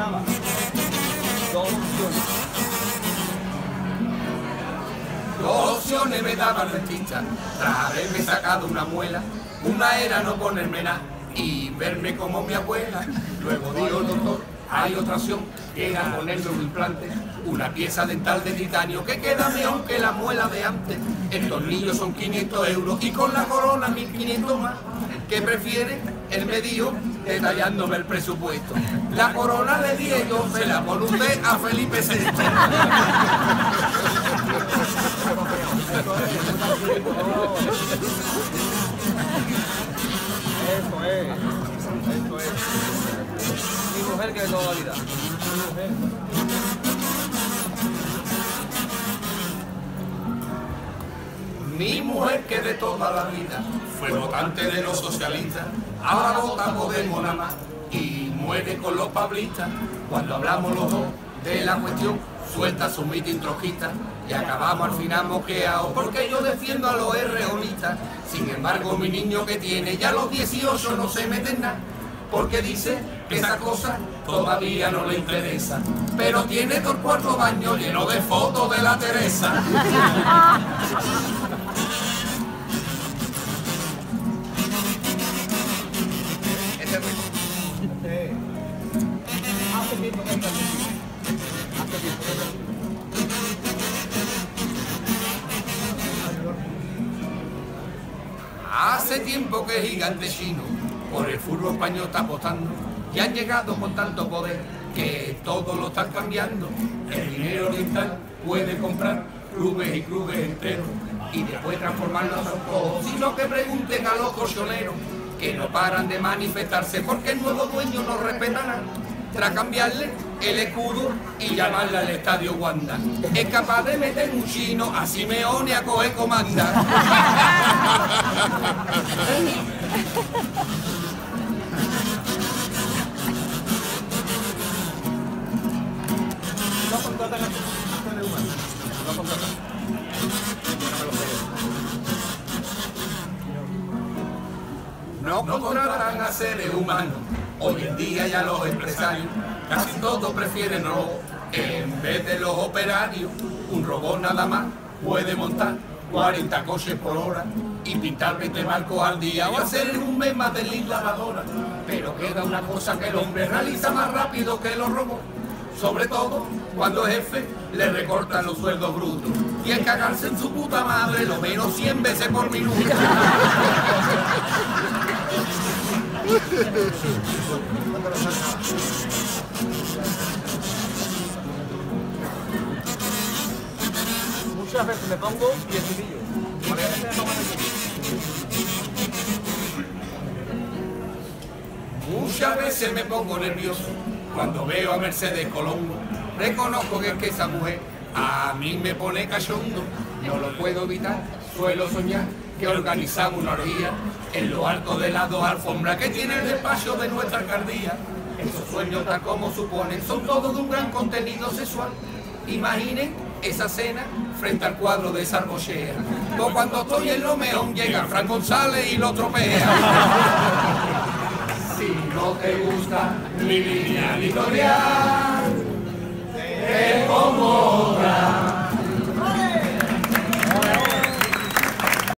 Dos opciones. Dos opciones me daba el dentista, tras haberme sacado una muela. Una era no ponerme nada y verme como mi abuela. Luego digo, doctor, hay otra opción, que era ponerme un implante, una pieza dental de titanio que queda mejor que la muela de antes. El tornillo son 500 euros y con la corona 1500 más. ¿Qué prefiere? Él me dijo, detallándome el presupuesto. La corona le dije yo, se la pone a Felipe VI. Eso es. Mi mujer que es vida. Mi mujer. Mi mujer que de toda la vida fue votante de los socialistas, ahora vota Podemos nada más y muere con los pablistas. Cuando hablamos los dos de la cuestión, suelta su mitin trojista y acabamos al final moqueados porque yo defiendo a los reonistas. Sin embargo, mi niño que tiene ya los 18 no se mete en nada porque dice que esa cosa todavía no le interesa. Pero tiene todo el cuarto baño lleno de fotos de la Teresa. Hace tiempo que gigante chino por el fútbol español está apostando y han llegado con tanto poder que todo lo están cambiando. El dinero oriental puede comprar clubes y clubes enteros y después transformarlos en todos. Sino que pregunten a los colchoneros que no paran de manifestarse porque el nuevo dueño no respeta nada. Tras cambiarle el escudo y llamarle al estadio Wanda. Es capaz de meter un chino a Simeone a coger comanda. No contratan a seres humanos. No contratan a seres humanos. Hoy en día ya los empresarios casi todos prefieren robo. En vez de los operarios, un robot nada más puede montar 40 coches por hora y pintar 20 barcos al día o hacer un mes más de lavadora. Pero queda una cosa que el hombre realiza más rápido que los robots. Sobre todo cuando el jefe le recortan los sueldos brutos. Y es cagarse en su puta madre lo menos 100 veces por minuto. Muchas veces me pongo. Varias veces me pongo Muchas veces me pongo nervioso cuando veo a Mercedes Colombo. Reconozco que es que esa mujer a mí me pone cachondo. No lo puedo evitar, suelo soñar que organizamos una orgía en lo alto de las dos alfombras que tiene el despacho de nuestra alcaldía. Esos sueños tal como suponen son todos de un gran contenido sexual. Imaginen esa cena frente al cuadro de Sarbochea. O cuando estoy en Lomeón llega Fran González y lo tropea. Si no te gusta mi línea editorial.